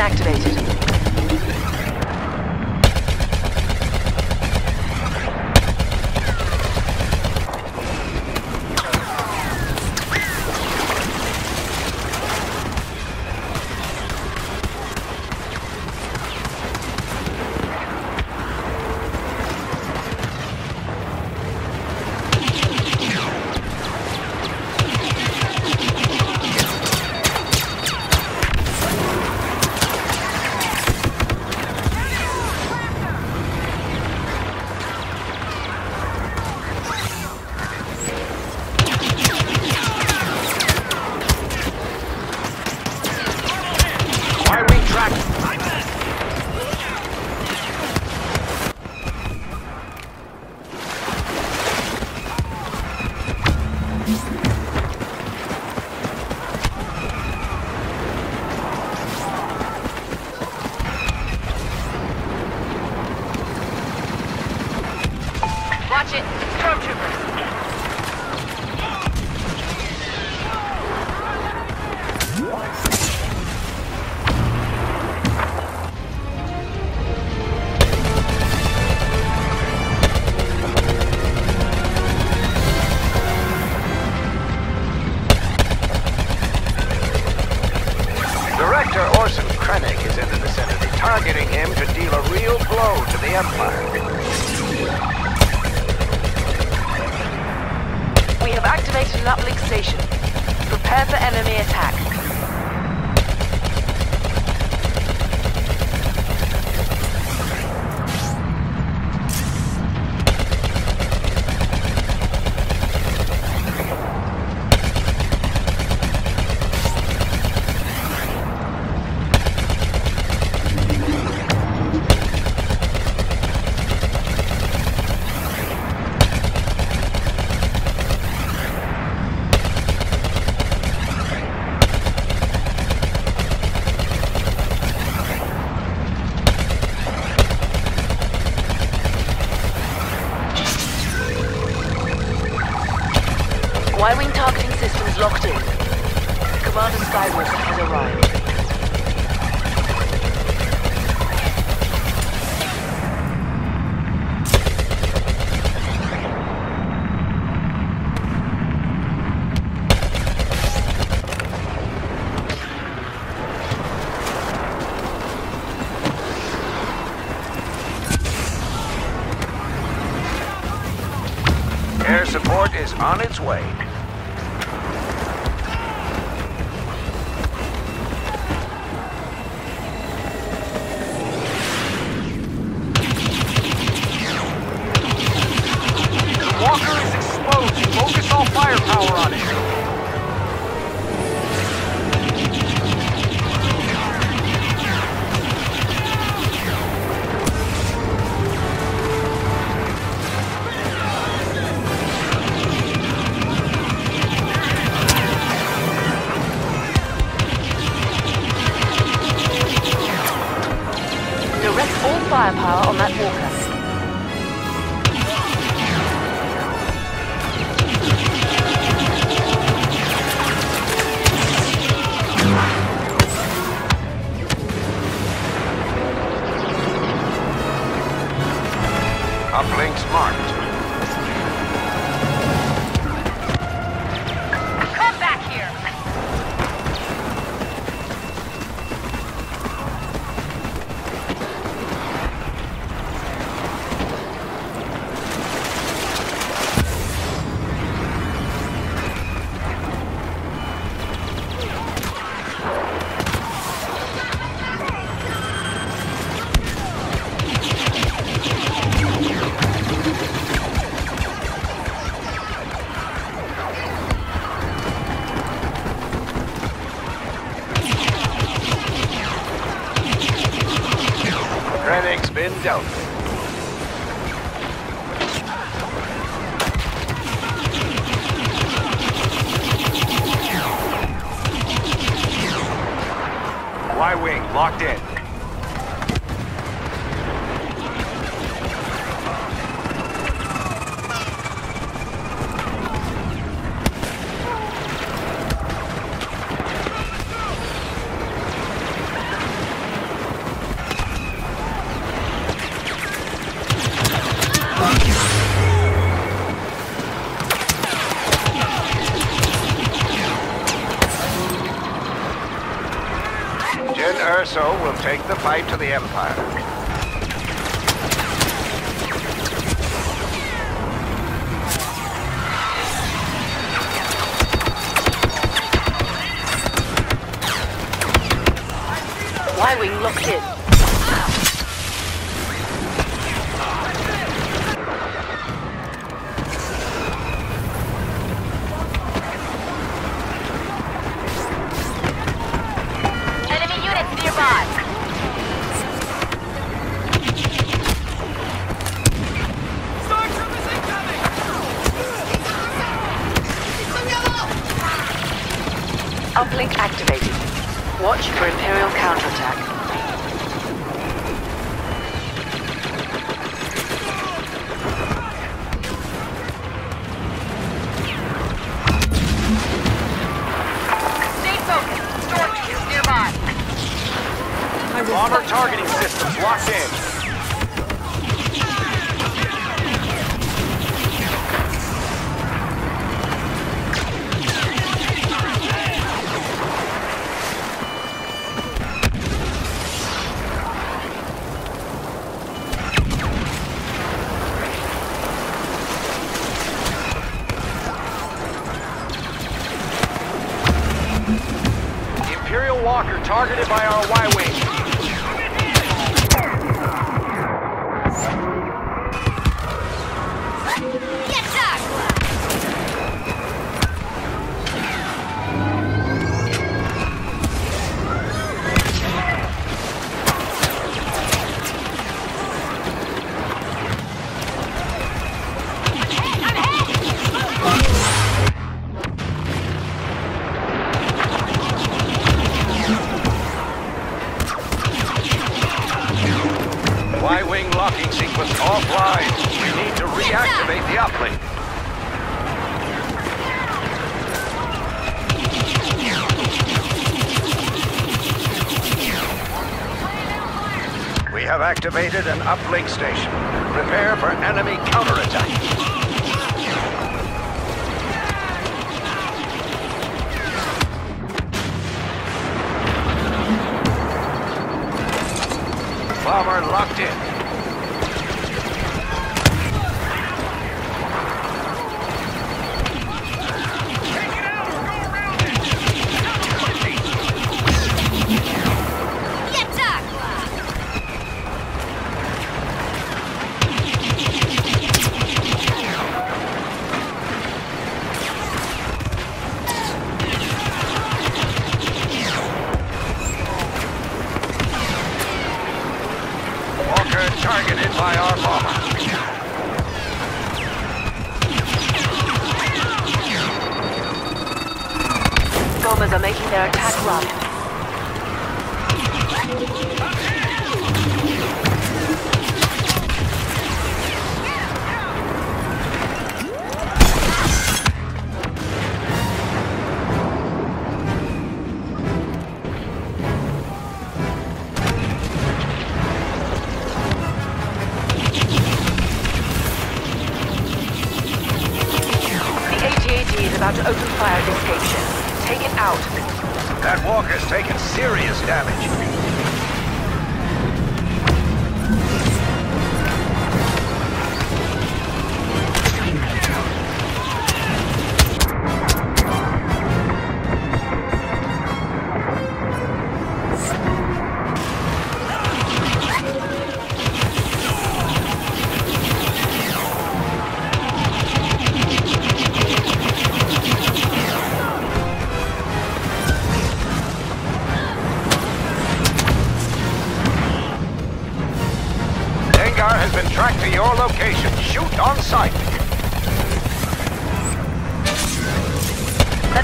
activated. Watch it. Stormtroopers. Director Orson Krennic is in the vicinity, targeting him to deal a real blow to the Empire. Uplink station. Prepare for enemy attack. Y-wing targeting systems locked in. Commander Skywalker has arrived. Air support is on its way. Walker is exposed. Focus all firepower on it. Been dealt with. Y-Wing locked in. Jyn Erso will take the fight to the Empire. Y-Wing locked in. Uplink activated. Watch for Imperial counterattack. Stay focused. Storm is nearby. Bomber targeting systems locked in. Walker targeted by our Y-Wing. Activated an uplink station. Prepare for enemy counterattack. Bomber locked in. About to open fire at escape ship. Take it out. That walker's taken serious damage.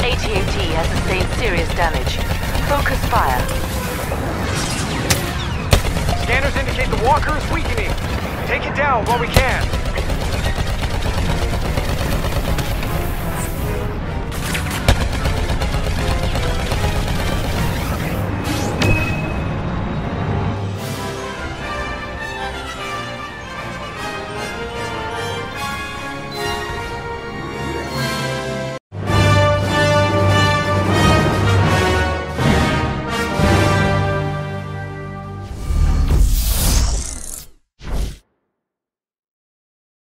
AT-AT has sustained serious damage. Focus fire. Scanners indicate the walker is weakening. Take it down while we can.